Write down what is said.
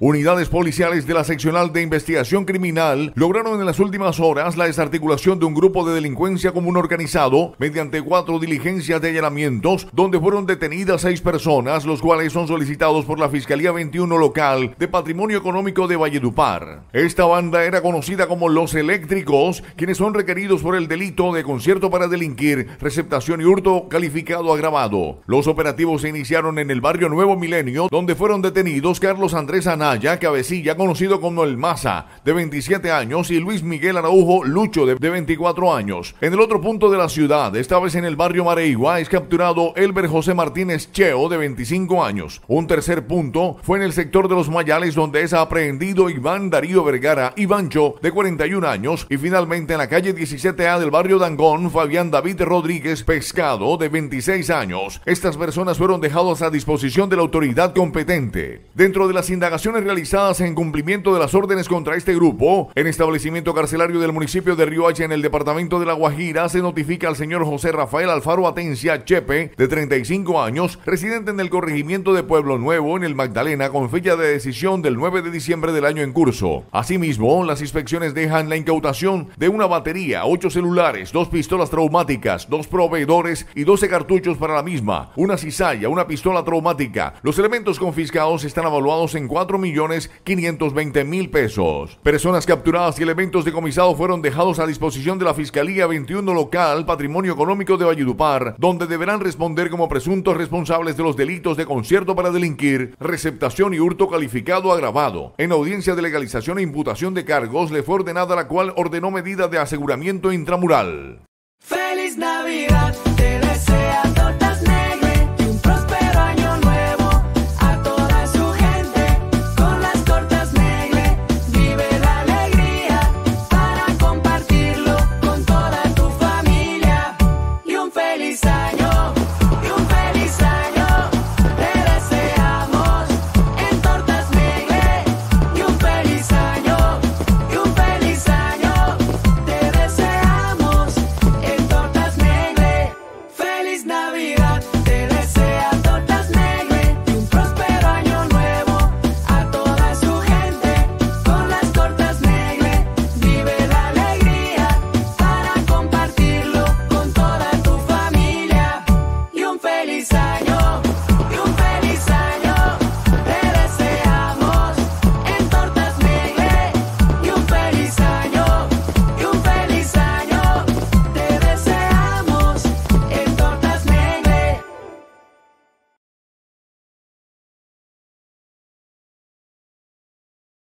Unidades policiales de la seccional de investigación criminal lograron en las últimas horas la desarticulación de un grupo de delincuencia común organizado mediante cuatro diligencias de allanamientos donde fueron detenidas seis personas, los cuales son solicitados por la Fiscalía 21 local de Patrimonio Económico de Valledupar. Esta banda era conocida como Los Eléctricos, quienes son requeridos por el delito de concierto para delinquir, receptación y hurto calificado agravado. Los operativos se iniciaron en el barrio Nuevo Milenio, donde fueron detenidos Carlos Andrés Ana Anaya Cabecilla, conocido como el Maza, de 27 años, y Luis Miguel Araujo Lucho, de, 24 años. En el otro punto de la ciudad, esta vez en el barrio Mareigua, es capturado Elber José Martínez Cheo, de 25 años. Un tercer punto fue en el sector de los Mayales, donde es aprehendido Iván Darío Vergara Ivancho, de 41 años. Y finalmente en la calle 17A del barrio Dangón, Fabián David Rodríguez Pescado, de 26 años. Estas personas fueron dejadas a disposición de la autoridad competente. Dentro de las indagaciones realizadas en cumplimiento de las órdenes contra este grupo, en establecimiento carcelario del municipio de Río Hacha en el departamento de La Guajira, se notifica al señor José Rafael Alfaro Atencia Chepe, de 35 años, residente en el corregimiento de Pueblo Nuevo, en el Magdalena, con fecha de decisión del 9 de diciembre del año en curso. Asimismo, las inspecciones dejan la incautación de una batería, ocho celulares, dos pistolas traumáticas, dos proveedores y 12 cartuchos para la misma, una cizalla, una pistola traumática. Los elementos confiscados están evaluados en 4 millones 520 mil pesos. Personas capturadas y elementos decomisados fueron dejados a disposición de la Fiscalía 21 local Patrimonio Económico de Valledupar, donde deberán responder como presuntos responsables de los delitos de concierto para delinquir, receptación y hurto calificado agravado. En audiencia de legalización e imputación de cargos le fue ordenada la cual ordenó medida de aseguramiento intramural. ¡Feliz Navidad!